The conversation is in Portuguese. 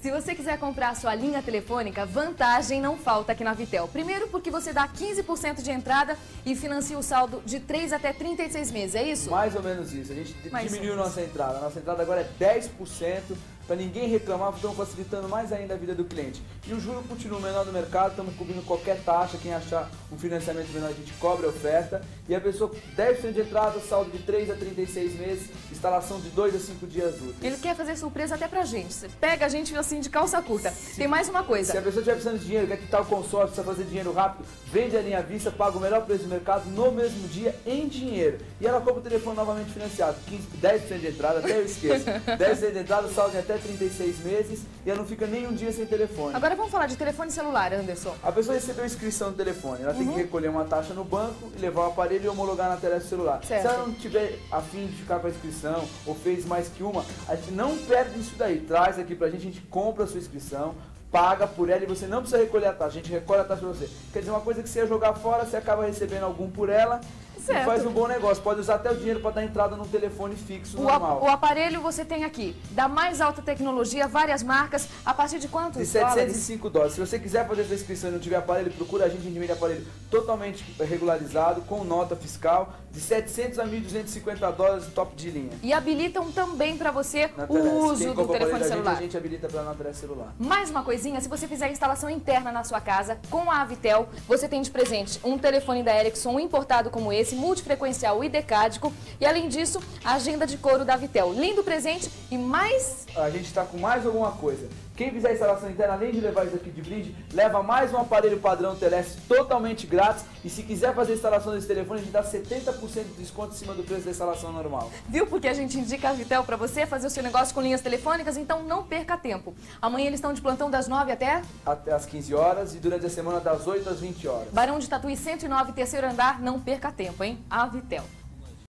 Se você quiser comprar sua linha telefônica, vantagem não falta aqui na Vitel. Primeiro porque você dá 15% de entrada e financia o saldo de 3 até 36 meses, é isso? Mais ou menos isso. A gente Mais diminuiu nossa entrada. Nossa entrada agora é 10%. Para ninguém reclamar, estamos facilitando mais ainda a vida do cliente. E o juro continua menor do mercado, estamos cobrindo qualquer taxa. Quem achar um financiamento menor, a gente cobra a oferta. E a pessoa, 10% de entrada, saldo de 3 a 36 meses, instalação de 2 a 5 dias úteis. Ele quer fazer surpresa até pra gente. Você pega a gente assim de calça curta. Tem mais uma Se a coisa. pessoa estiver precisando de dinheiro, quer quitar o consórcio, precisa fazer dinheiro rápido, vende a linha à vista, paga o melhor preço do mercado no mesmo dia em dinheiro. E ela compra o telefone novamente financiado. 15, 10% de entrada, até eu esqueço. 10% de entrada, saldo em até 36 meses e ela não fica nem um dia sem telefone. Agora vamos falar de telefone celular, Anderson. A pessoa recebeu inscrição do telefone, ela tem Uhum. que recolher uma taxa no banco levar o aparelho e homologar na tela do celular. Certo. Se ela não tiver afim de ficar com a inscrição ou fez mais que uma, a gente não perde isso daí. Traz aqui pra gente, a gente compra a sua inscrição, paga por ela e você não precisa recolher a taxa, a gente recolhe a taxa pra você. Quer dizer, uma coisa que você ia jogar fora, você acaba recebendo algum por ela Certo. e faz um bom negócio. Pode usar até o dinheiro para dar entrada num telefone fixo O, normal. o aparelho você tem aqui, da mais alta tecnologia, várias marcas, a partir de quantos De dólares? 705 dólares. Se você quiser fazer sua inscrição e não tiver aparelho, procura a gente, gente vende aparelho totalmente regularizado, com nota fiscal, de 700 a 1.250 dólares top de linha. E habilitam também para você Na o uso do telefone da gente, celular. a gente habilita para na celular. Mais uma coisinha, se você fizer a instalação interna na sua casa com a Avitel, você tem de presente um telefone da Ericsson importado como esse, multifrequencial e decádico, e além disso, a agenda de couro da Avitel. Lindo presente e mais A gente está com mais alguma coisa. Quem fizer a instalação interna, além de levar isso aqui de brinde, leva mais um aparelho padrão Teleste totalmente grátis. E se quiser fazer a instalação desse telefone, a gente dá 70% de desconto em cima do preço da instalação normal. Viu porque a gente indica a Vitel para você fazer o seu negócio com linhas telefônicas? Então não perca tempo. Amanhã eles estão de plantão das 9 até Até às 15 horas e durante a semana das 8 às 20 horas. Barão de Tatuí 109, terceiro andar. Não perca tempo, hein? A Vitel.